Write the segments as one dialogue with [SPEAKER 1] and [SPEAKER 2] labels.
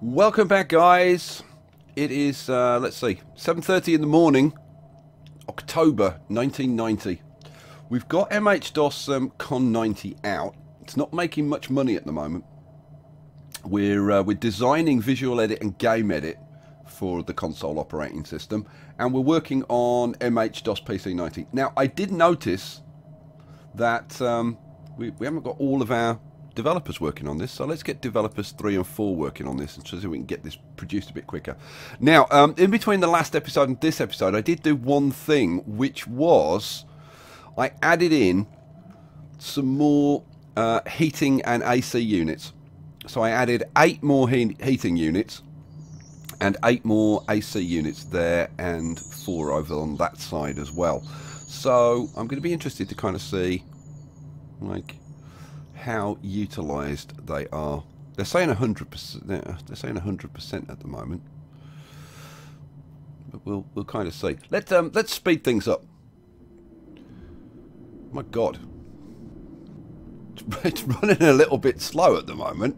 [SPEAKER 1] Welcome back, guys. It is, uh, let's see, 7.30 in the morning, October 1990. We've got MH-DOS um, Con 90 out. It's not making much money at the moment. We're, uh, we're designing Visual Edit and Game Edit for the console operating system, and we're working on MH-DOS PC90. Now, I did notice that um, we, we haven't got all of our developers working on this, so let's get developers 3 and 4 working on this and so we can get this produced a bit quicker. Now, um, in between the last episode and this episode, I did do one thing, which was I added in some more uh, heating and AC units. So I added 8 more he heating units and 8 more AC units there and 4 over on that side as well. So I'm going to be interested to kind of see like how utilised they are. They're saying 100%. They're saying 100% at the moment, but we'll we'll kind of see. Let's um let's speed things up. My God, it's running a little bit slow at the moment.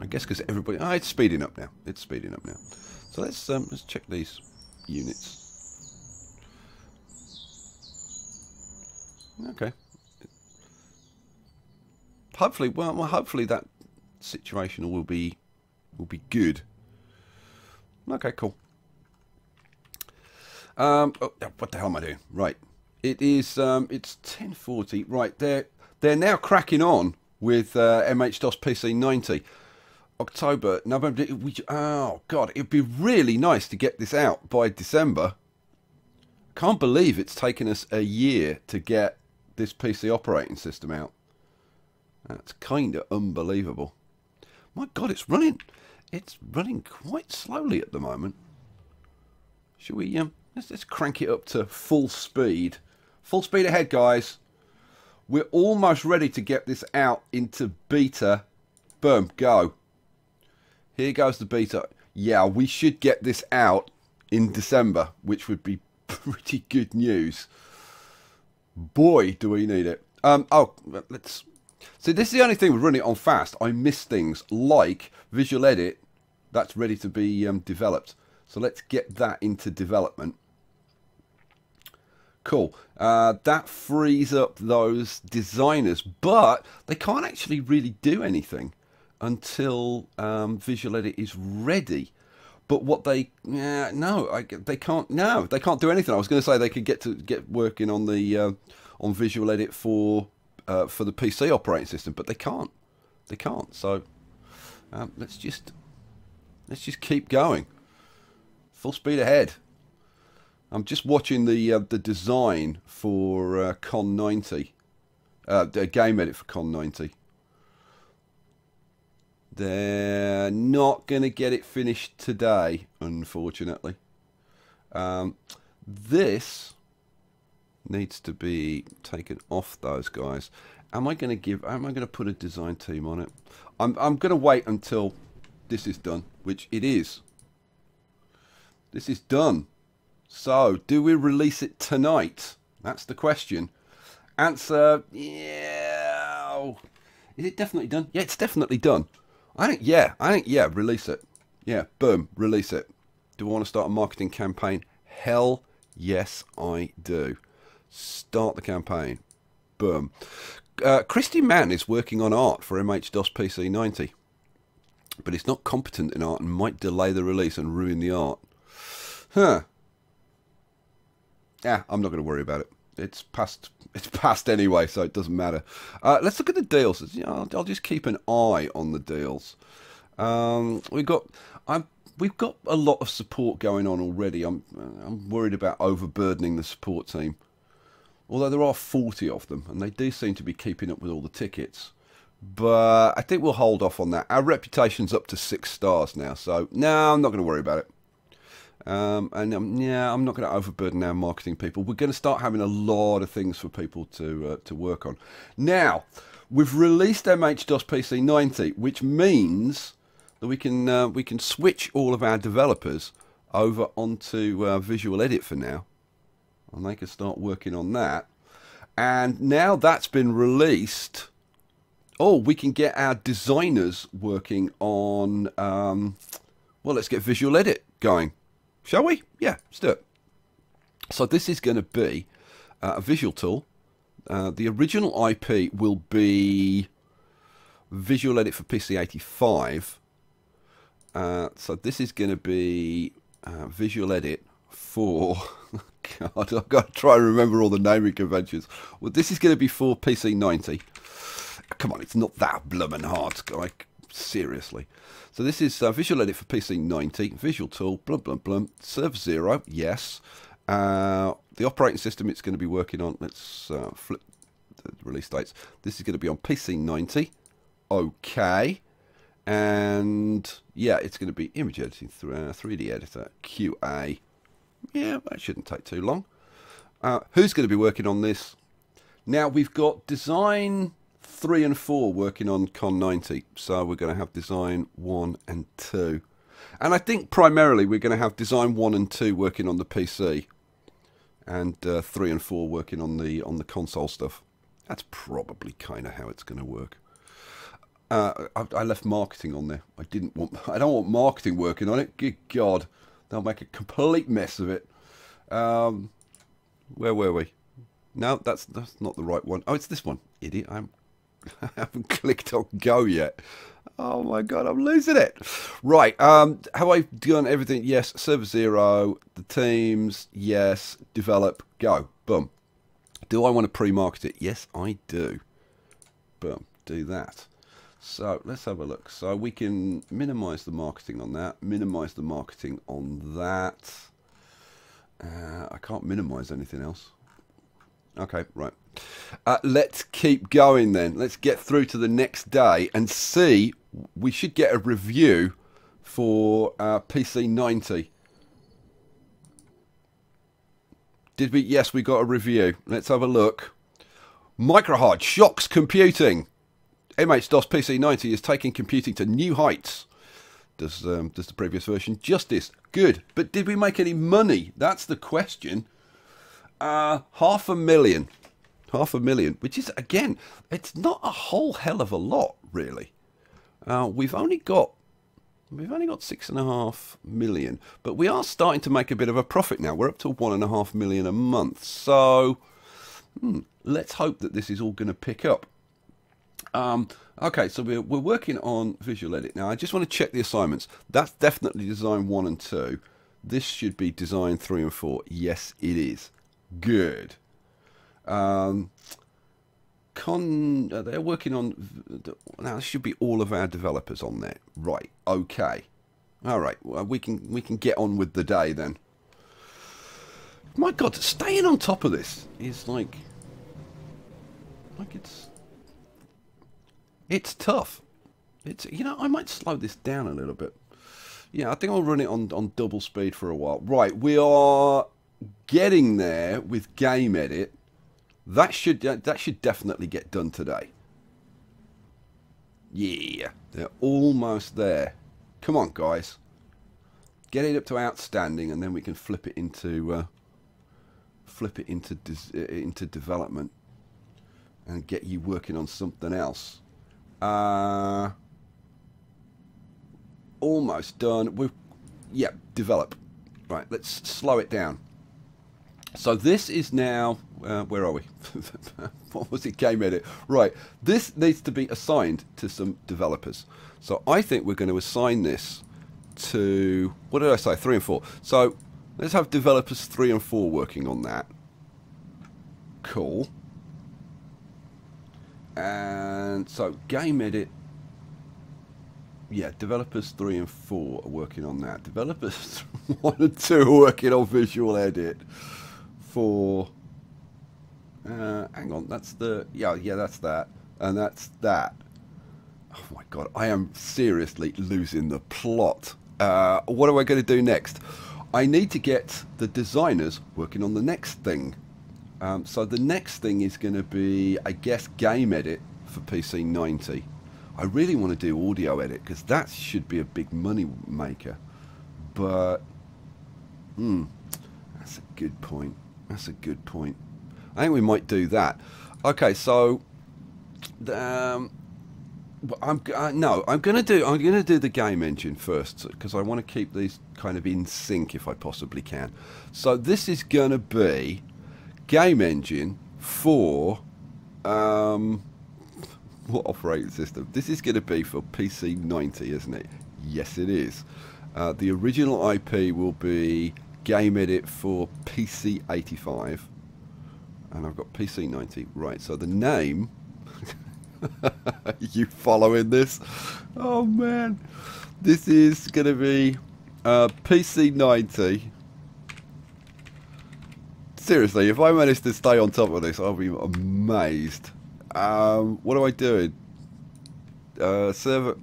[SPEAKER 1] I guess because everybody. Oh, it's speeding up now. It's speeding up now. So let's um let's check these units. Okay hopefully, well, well, hopefully that situation will be will be good. Okay, cool. Um, oh, what the hell am I doing? Right, it is. Um, it's ten forty. Right, they're they're now cracking on with uh, MH-DOS PC ninety. October, November. We, oh God, it'd be really nice to get this out by December. Can't believe it's taken us a year to get this PC operating system out. That's kind of unbelievable. My God, it's running. It's running quite slowly at the moment. Should we? Um, let's let's crank it up to full speed. Full speed ahead, guys. We're almost ready to get this out into beta. Boom, go. Here goes the beta. Yeah, we should get this out in December, which would be pretty good news. Boy, do we need it. Um, oh, let's so this is the only thing with running it on fast. I miss things like Visual Edit that's ready to be um, developed. So let's get that into development. Cool. Uh, that frees up those designers, but they can't actually really do anything until um, Visual Edit is ready. But what they, no, I, they can't. No, they can't do anything. I was going to say they could get to get working on the uh, on Visual Edit for uh, for the PC operating system, but they can't. They can't. So um, let's just let's just keep going. Full speed ahead. I'm just watching the uh, the design for uh, Con 90, uh, game edit for Con 90. They're not going to get it finished today, unfortunately. Um, this needs to be taken off those guys. Am I going to give? Am I going to put a design team on it? I'm I'm going to wait until this is done, which it is. This is done. So, do we release it tonight? That's the question. Answer: Yeah. Is it definitely done? Yeah, it's definitely done. I think yeah. I think yeah. Release it. Yeah. Boom. Release it. Do I want to start a marketing campaign? Hell yes, I do. Start the campaign. Boom. Uh, Christy Mann is working on art for MH-DOS PC90, but it's not competent in art and might delay the release and ruin the art. Huh. Yeah, I'm not going to worry about it. It's past. It's past anyway, so it doesn't matter. Uh, let's look at the deals. You know, I'll, I'll, just keep an eye on the deals. Um, we've got. I'm we've got a lot of support going on already. I'm I'm worried about overburdening the support team although there are 40 of them, and they do seem to be keeping up with all the tickets. But I think we'll hold off on that. Our reputation's up to six stars now, so no, I'm not going to worry about it. Um, and um, yeah, I'm not going to overburden our marketing people. We're going to start having a lot of things for people to uh, to work on. Now, we've released MH-DOS PC 90, which means that we can uh, we can switch all of our developers over onto uh, Visual Edit for now and they can start working on that. And now that's been released, oh, we can get our designers working on. Um, well, let's get Visual Edit going, shall we? Yeah, let's do it. So this is going to be uh, a visual tool. Uh, the original IP will be Visual Edit for PC85. Uh, so this is going to be uh, Visual Edit for. God, I've got to try and remember all the naming conventions. Well, this is going to be for PC90. Come on, it's not that bloomin' hard, like seriously. So this is uh, Visual Edit for PC90, Visual Tool, blum blum blum, Server Zero, yes. Uh, the operating system it's going to be working on, let's uh, flip the release dates. This is going to be on PC90, okay. And yeah, it's going to be image editing through uh, 3D editor, QA. Yeah, that shouldn't take too long. Uh, who's going to be working on this? Now we've got design three and four working on Con 90, so we're going to have design one and two. And I think primarily we're going to have design one and two working on the PC, and uh, three and four working on the on the console stuff. That's probably kind of how it's going to work. Uh, I, I, left marketing on there. I didn't want. I don't want marketing working on it. Good God, they'll make a complete mess of it. Um, where were we? No, that's that's not the right one. Oh, it's this one, idiot. I'm I haven't clicked on go yet. Oh my god, I'm losing it. Right, um, have I done everything? Yes, server zero, the teams, yes, develop, go, boom. Do I want to pre-market it? Yes, I do. Boom, do that. So let's have a look. So we can minimize the marketing on that, minimize the marketing on that. Uh, I can't minimize anything else. Okay, right. Uh, let's keep going then. Let's get through to the next day and see. We should get a review for uh, PC 90. Did we? Yes, we got a review. Let's have a look. Microhard shocks computing. MH-DOS PC 90 is taking computing to new heights. Does um, does the previous version justice? Good, but did we make any money? That's the question. Uh, half a million. Half a million, which is, again, it's not a whole hell of a lot, really. Uh, we've only got We've only got six and a half million, but we are starting to make a bit of a profit now. We're up to one and a half million a month. So hmm, let's hope that this is all going to pick up. Um, okay, so we're, we're working on Visual Edit. Now, I just want to check the assignments. That's definitely design one and two. This should be design three and four. Yes, it is good. Um, con, uh, they're working on. Now, this should be all of our developers on there. Right. Okay. All right. Well, we can we can get on with the day then. My God, staying on top of this is like, like it's, it's tough. It's you know I might slow this down a little bit. Yeah, I think I'll run it on on double speed for a while. Right, we are getting there with game edit. That should that should definitely get done today. Yeah, they're almost there. Come on, guys. Get it up to outstanding, and then we can flip it into uh, flip it into uh, into development and get you working on something else. Uh, almost done. We've yeah, develop. Right, let's slow it down. So this is now, uh, where are we? what was it, game edit? Right, this needs to be assigned to some developers. So I think we're going to assign this to, what did I say, three and four. So let's have developers three and four working on that. Cool. And so game edit, yeah, developers three and four are working on that. Developers one and two are working on visual edit for uh, hang on that's the yeah yeah that's that. And that's that. Oh my god i am seriously losing the plot. Uh, what am i going to do next? I need to get the designers working on the next thing um, so the next thing is going to be i guess game edit for pc 90 i really want to do audio edit because that should be a big money maker but hmm that's a good point that's a good point. I think we might do that. Okay, so um, I'm uh, no, I'm gonna do. I'm gonna do the game engine first because I want to keep these kind of in sync if I possibly can. So this is gonna be game engine for um, what operating system? This is gonna be for PC 90, isn't it? Yes, it is. Uh, the original IP will be Game Edit for PC 85, and I've got PC 90. Right. So the name you following this? Oh man, this is going to be uh, PC90. Seriously, if I manage to stay on top of this, I'll be amazed. Um, what am I doing? Uh, server,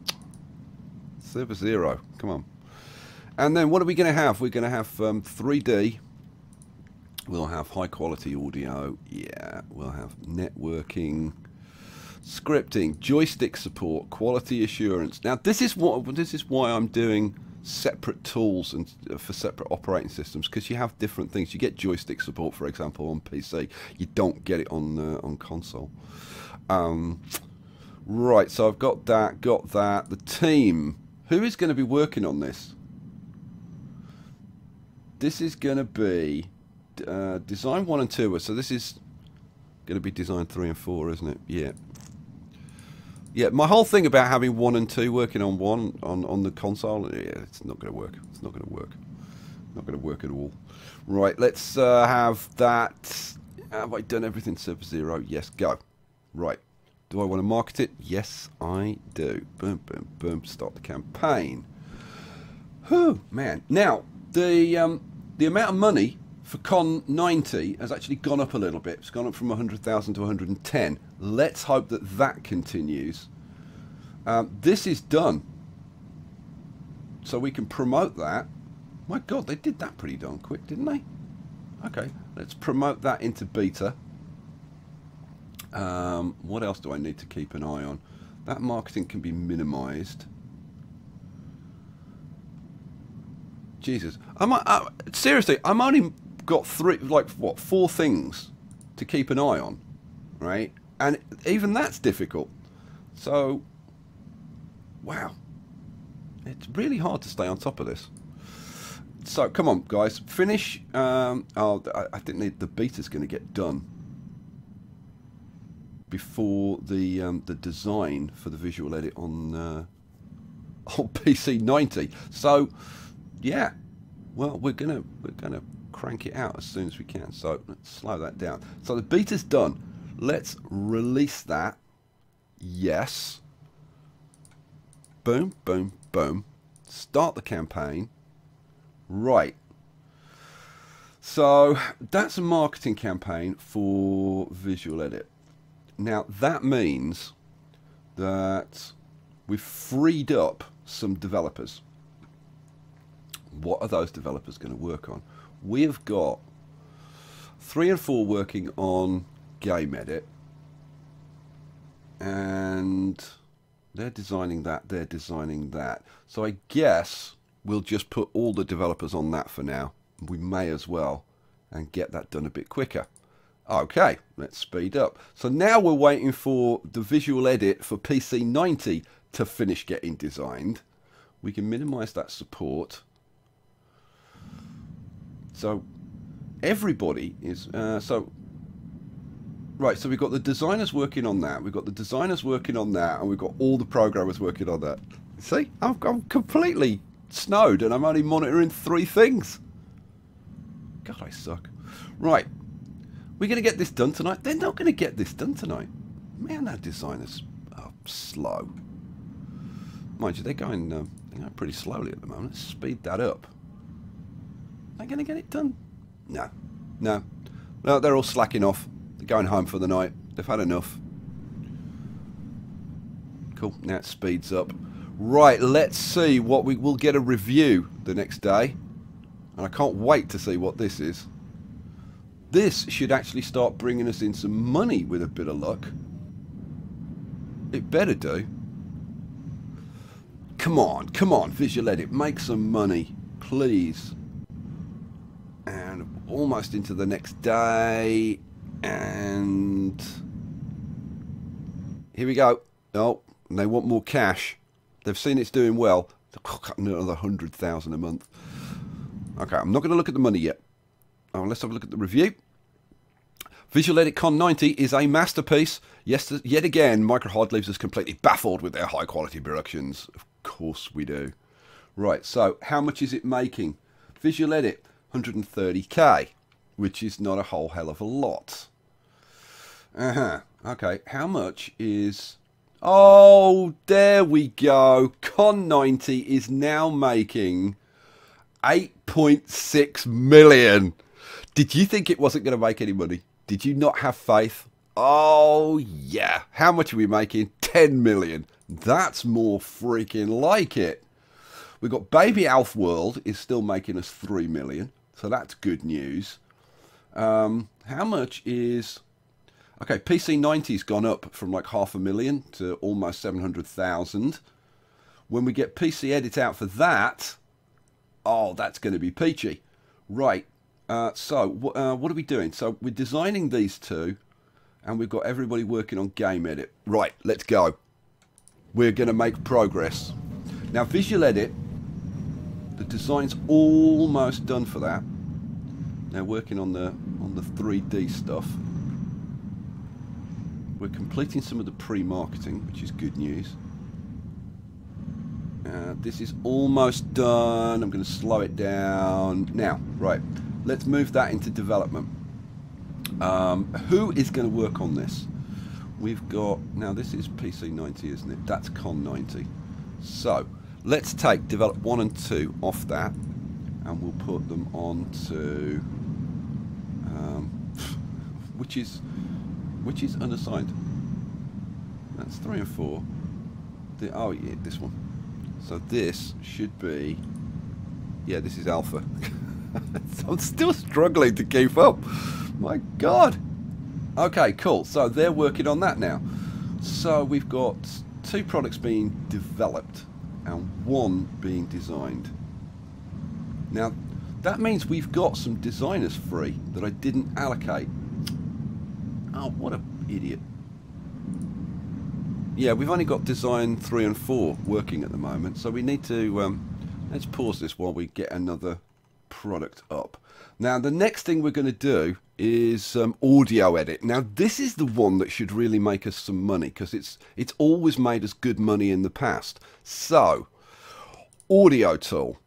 [SPEAKER 1] server zero. Come on. And then what are we going to have? We're going to have um, 3D. We'll have high quality audio. Yeah, we'll have networking scripting, joystick support, quality assurance. Now, this is what this is why I'm doing separate tools and uh, for separate operating systems because you have different things. You get joystick support, for example, on PC. You don't get it on uh, on console. Um, right, so I've got that, got that. The team. Who is going to be working on this? This is going to be uh, design one and two. So this is going to be design three and four, isn't it? Yeah. Yeah, my whole thing about having one and two working on one on, on the console, yeah, it's not going to work. It's not going to work. Not going to work at all. Right, let's uh, have that. Have I done everything Server Zero? Yes, go. Right. Do I want to market it? Yes, I do. Boom, boom, boom. Start the campaign. Whew, man. Now, the um, the amount of money for Con 90 has actually gone up a little bit. It's gone up from 100,000 to 110. Let's hope that that continues. Um, this is done. So we can promote that. My God, they did that pretty darn quick, didn't they? Okay, let's promote that into beta. Um, what else do I need to keep an eye on? That marketing can be minimized. Jesus, I'm uh, seriously. I'm only got three, like what, four things to keep an eye on, right? And even that's difficult. So, wow, it's really hard to stay on top of this. So come on, guys, finish. Um, oh, I, I didn't need the beta's going to get done before the um, the design for the visual edit on uh, on PC 90. So, yeah, well, we're gonna we're gonna crank it out as soon as we can. So let's slow that down. So the beat is done. Let's release that. Yes. Boom, boom, boom. Start the campaign. Right. So that's a marketing campaign for Visual Edit. Now that means that we've freed up some developers. What are those developers going to work on? We've got three and four working on game edit and they're designing that they're designing that. So I guess we'll just put all the developers on that for now. We may as well and get that done a bit quicker. Okay let's speed up. So now we're waiting for the visual edit for PC 90 to finish getting designed. We can minimize that support so everybody is uh, so right. So we've got the designers working on that. We've got the designers working on that, and we've got all the programmers working on that. See, I'm, I'm completely snowed, and I'm only monitoring three things. God, I suck. Right, we're going to get this done tonight. They're not going to get this done tonight. Man, our designers are slow. Mind you, they're going, uh, they're going pretty slowly at the moment. Let's speed that up. I going to get it done? No. No. No, they're all slacking off. They're going home for the night. They've had enough. Cool. Now it speeds up. Right, let's see what we will get a review the next day. And I can't wait to see what this is. This should actually start bringing us in some money with a bit of luck. It better do. Come on, come on, Visual Edit, make some money, please almost into the next day and here we go oh they want more cash. They've seen it's doing well. Another 100,000 a month. Okay, I'm not going to look at the money yet. Oh, let's have a look at the review. Visual Edit Con 90 is a masterpiece. Yes, yet again, Microhard leaves us completely baffled with their high quality productions. Of course we do. Right, so how much is it making? Visual Edit, 130k, which is not a whole hell of a lot. Uh huh. Okay, how much is. Oh, there we go. Con 90 is now making 8.6 million. Did you think it wasn't going to make any money? Did you not have faith? Oh, yeah. How much are we making? 10 million. That's more freaking like it. We've got Baby Alf World is still making us 3 million. So that's good news. Um, how much is... Okay, PC90's gone up from like half a million to almost 700,000. When we get PC Edit out for that, oh, that's going to be peachy. Right, uh, so uh, what are we doing? So we're designing these two, and we've got everybody working on game edit. Right, let's go. We're going to make progress. Now, visual edit, the design's almost done for that. Now working on the on the 3D stuff. We're completing some of the pre-marketing, which is good news. Uh, this is almost done. I'm going to slow it down. Now, right, let's move that into development. Um, who is going to work on this? We've got, now this is PC90, isn't it? That's Con90. So, let's take develop 1 and 2 off that, and we'll put them onto, um, which is which is unassigned. That's three and four. The, oh yeah, this one. So this should be, yeah, this is alpha. I'm still struggling to keep up. My God. Okay, cool. So they're working on that now. So we've got two products being developed and one being designed. Now, that means we've got some designers free that I didn't allocate. Oh, what an idiot. Yeah, we've only got design 3 and 4 working at the moment, so we need to... Um, let's pause this while we get another product up. Now, the next thing we're going to do is um, audio edit. Now, this is the one that should really make us some money because it's it's always made us good money in the past. So, audio tool.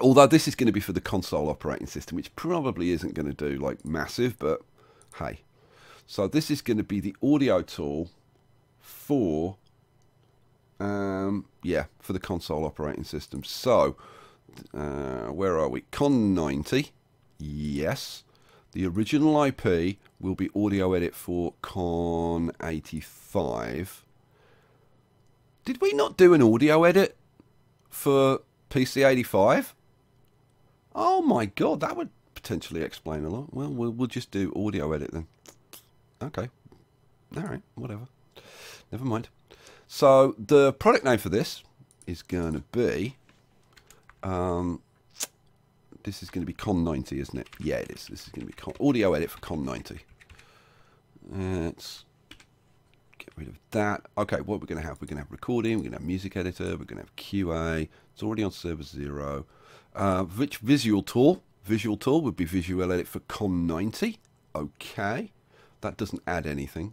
[SPEAKER 1] Although this is going to be for the console operating system, which probably isn't going to do like massive, but hey, so this is going to be the audio tool for, um, yeah, for the console operating system. So, uh, where are we? Con 90, yes. The original IP will be audio edit for Con 85. Did we not do an audio edit for PC 85? Oh my god, that would potentially explain a lot. Well, we'll, we'll just do audio edit then. Okay. Alright, whatever. Never mind. So, the product name for this is going to be... Um, this is going to be Con 90, isn't it? Yeah, it is. This is going to be Con, audio edit for Con 90. Let's get rid of that. Okay, what we're going to have? We're going to have recording, we're going to have music editor, we're going to have QA. It's already on server zero. Uh, which visual tool? Visual tool would be Visual Edit for Con 90. Okay. That doesn't add anything.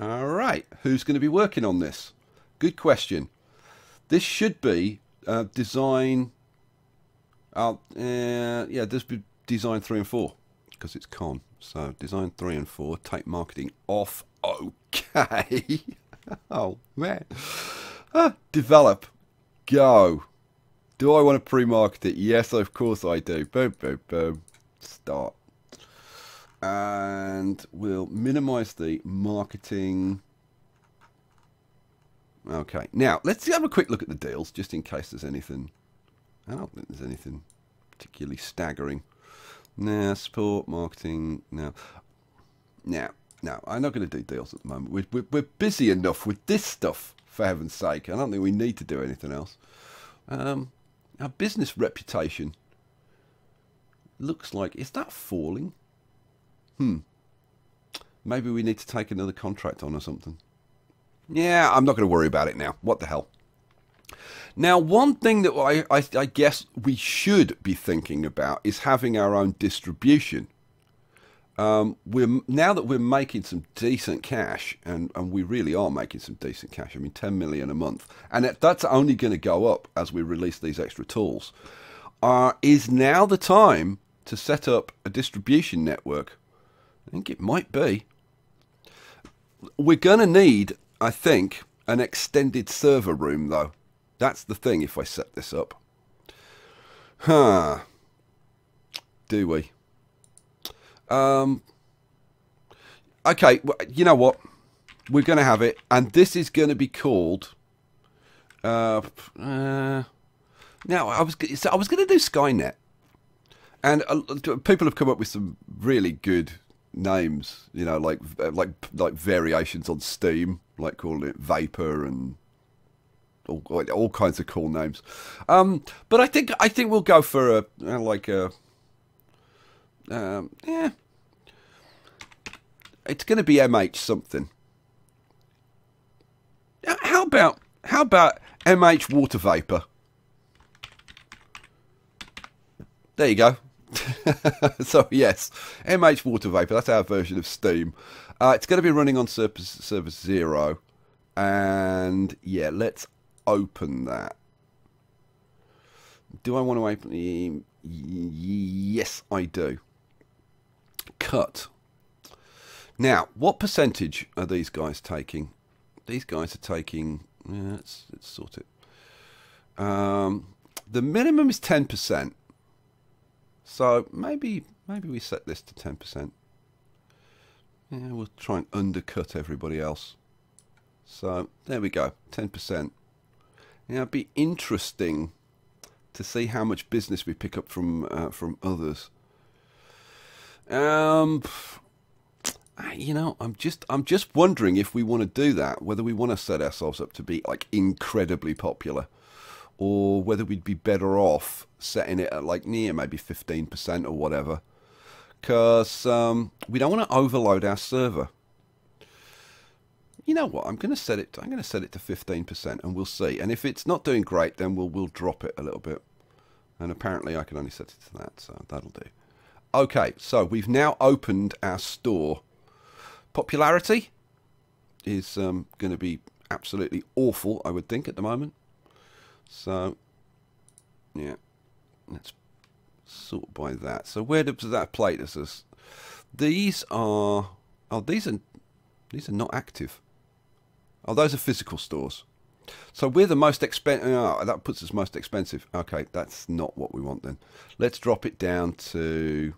[SPEAKER 1] All right, who's going to be working on this? Good question. This should be uh, design. Uh, uh, yeah, this be design three and four because it's con. So design three and four. Take marketing off. Okay. oh man. Ah, develop. Go. Do I want to pre-market it? Yes, of course I do. Boom, boom, boom. Start and we'll minimize the marketing. Okay, now let's have a quick look at the deals just in case there's anything. I don't think there's anything particularly staggering. Now, support, marketing, now. Now, now, I'm not going to do deals at the moment. We're, we're, we're, busy enough with this stuff, for heaven's sake. I don't think we need to do anything else. Um, our business reputation looks like, is that falling? Hmm. Maybe we need to take another contract on or something. Yeah, I'm not going to worry about it now. What the hell? Now, one thing that I, I, I, guess we should be thinking about is having our own distribution. Um, we're now that we're making some decent cash, and, and we really are making some decent cash. I mean, 10 million a month, and it, that's only going to go up as we release these extra tools. Uh, is now the time to set up a distribution network? I think it might be. We're going to need, I think, an extended server room, though. That's the thing if I set this up. Huh. Do we? Um. Okay, you know what? We're going to have it, and this is going to be called. Uh, uh, now I was so I was going to do Skynet, and uh, people have come up with some really good names. You know, like like like variations on Steam, like calling it Vapor and all, all kinds of cool names. Um, but I think I think we'll go for a like a um, yeah. It's going to be MH something. How about how about MH water vapor? There you go. so yes, MH water vapor. That's our version of Steam. Uh, it's going to be running on Surface Server Zero, and yeah, let's open that. Do I want to open? Yes, I do. Cut. Now, what percentage are these guys taking? These guys are taking. Yeah, let's, let's sort it. Um, the minimum is ten percent. So maybe maybe we set this to ten percent. Yeah, we'll try and undercut everybody else. So there we go, ten percent. Yeah, it'd be interesting to see how much business we pick up from uh, from others. Um, you know, I'm just I'm just wondering if we want to do that, whether we want to set ourselves up to be like incredibly popular, or whether we'd be better off setting it at like near maybe 15% or whatever, because um, we don't want to overload our server you know what? I'm going to set it. I'm going to set it to 15%, and we'll see. And if it's not doing great, then we'll we'll drop it a little bit. And apparently, I can only set it to that, so that'll do. Okay, so we've now opened our store. Popularity is um, going to be absolutely awful, I would think, at the moment. So, yeah, let's sort by that. So where does that plate us? These are oh these are these are not active. Oh, those are physical stores. So we're the most expensive. Oh, uh, that puts us most expensive. Okay, that's not what we want then. Let's drop it down to.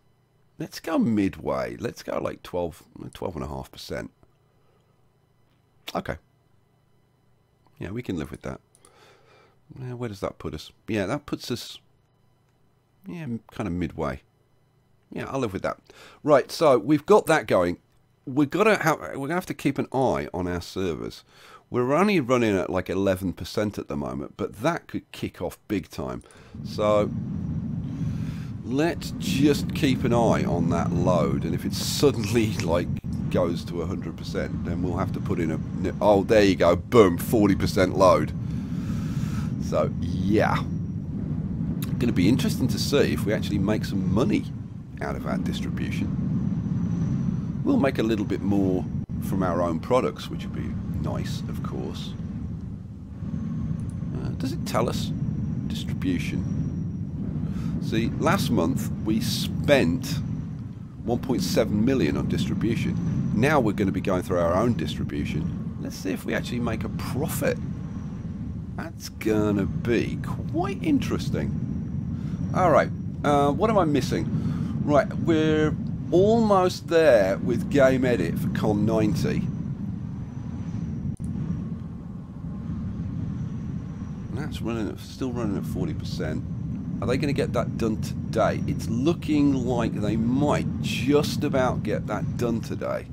[SPEAKER 1] Let's go midway. Let's go like 12, 12.5%. Okay. Yeah, we can live with that. Yeah, where does that put us? Yeah, that puts us. Yeah, kind of midway. Yeah, I'll live with that. Right, so we've got that going we've got to have we're gonna have to keep an eye on our servers. We're only running at like 11% at the moment, but that could kick off big time. So let's just keep an eye on that load, and if it suddenly like goes to 100%, then we'll have to put in a. Oh, there you go, boom, 40% load. So yeah, going to be interesting to see if we actually make some money out of our distribution. We'll make a little bit more from our own products, which would be nice, of course. Uh, does it tell us distribution? See, last month we spent 1.7 million on distribution. Now we're going to be going through our own distribution. Let's see if we actually make a profit. That's going to be quite interesting. All right, uh, what am I missing? Right, we're almost there with game edit for Con 90. That's running still running at 40%. Are they going to get that done today? It's looking like they might just about get that done today.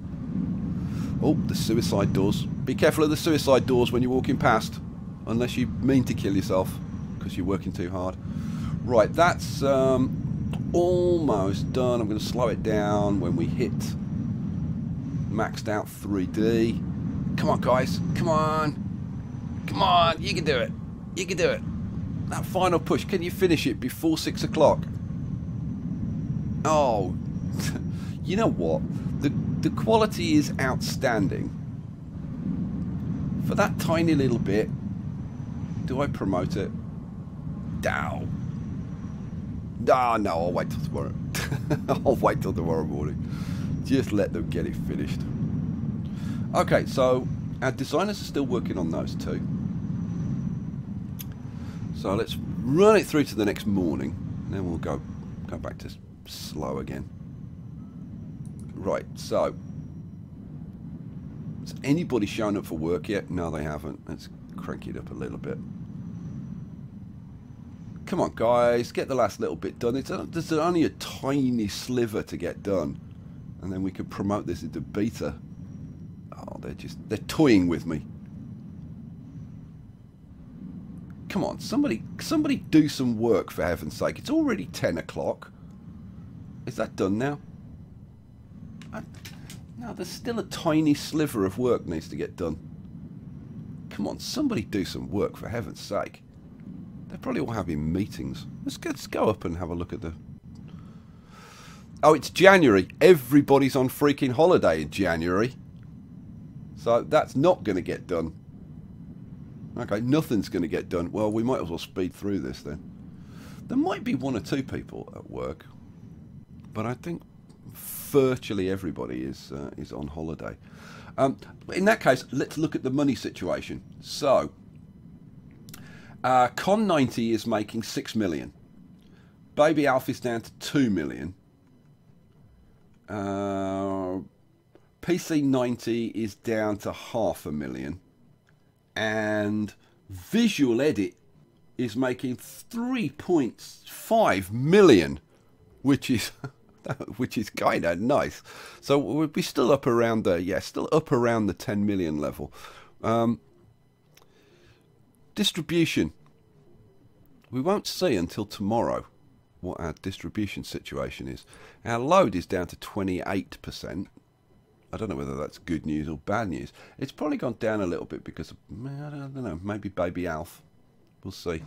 [SPEAKER 1] Oh, the suicide doors. Be careful of the suicide doors when you're walking past. Unless you mean to kill yourself because you're working too hard. Right, that's um, almost done. I'm going to slow it down when we hit maxed out 3D. Come on, guys. Come on. Come on. You can do it. You can do it. That final push. Can you finish it before six o'clock? Oh, you know what? The the quality is outstanding. For that tiny little bit, do I promote it? Dow. Ah, no, I'll wait till tomorrow. I'll wait till tomorrow morning. Just let them get it finished. Okay, so our designers are still working on those two. So let's run it through to the next morning. Then we'll go go back to slow again. Right, so has anybody shown up for work yet? No, they haven't. Let's crank it up a little bit. Come on, guys, get the last little bit done. It's a, there's only a tiny sliver to get done, and then we can promote this into beta. Oh, they're just they're toying with me. Come on, somebody, somebody, do some work for heaven's sake! It's already ten o'clock. Is that done now? No, there's still a tiny sliver of work needs to get done. Come on, somebody do some work for heaven's sake. They're probably all having meetings. Let's, let's go up and have a look at the... Oh, it's January. Everybody's on freaking holiday in January. So that's not going to get done. Okay, nothing's going to get done. Well, we might as well speed through this then. There might be one or two people at work. But I think virtually everybody is uh, is on holiday. Um, in that case, let's look at the money situation. So, uh, Con 90 is making six million. Baby Alf is down to two million. Uh, PC 90 is down to half a million, and Visual Edit is making 3.5 million, which is which is kind of nice. So we're still up around the yeah, still up around the 10 million level. Um, distribution. We won't see until tomorrow what our distribution situation is. Our load is down to 28%. I don't know whether that's good news or bad news. It's probably gone down a little bit because of, I don't know, maybe baby Alf. We'll see.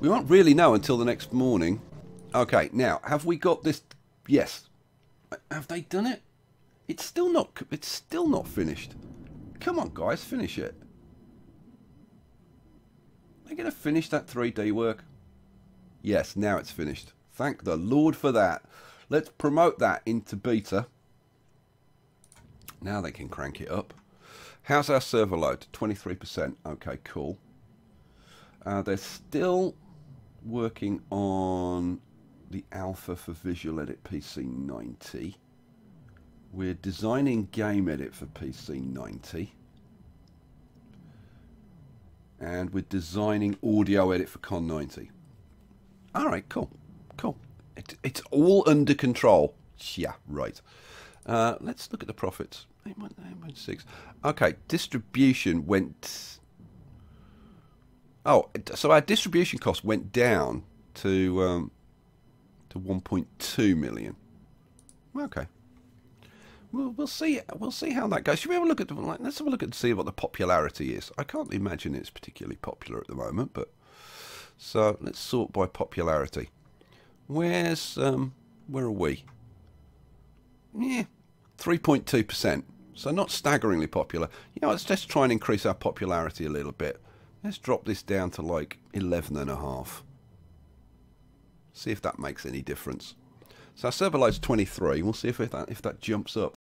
[SPEAKER 1] We won't really know until the next morning. Okay, now, have we got this Yes. Have they done it? It's still not. It's still not finished. Come on, guys, finish it. They're going to finish that 3D work. Yes, now it's finished. Thank the Lord for that. Let's promote that into beta. Now they can crank it up. How's our server load? 23%. Okay, cool. Uh, they're still working on the alpha for Visual Edit PC 90. We're designing Game Edit for PC 90. And we're designing Audio Edit for Con 90. Alright, cool. Cool. It, it's all under control. Yeah, right. Uh, let's look at the profits. 8.6. Okay, distribution went... Oh, so our distribution cost went down to um, to 1.2 million. Okay. We'll, we'll see. We'll see how that goes. Should we have a look at the, like, let's have a look at see what the popularity is. I can't imagine it's particularly popular at the moment, but so let's sort by popularity. Where's um where are we? Yeah, 3.2 percent. So not staggeringly popular. You know, let's just try and increase our popularity a little bit. Let's drop this down to like 11 and a half. See if that makes any difference. So our server load's 23. We'll see if that, if that jumps up.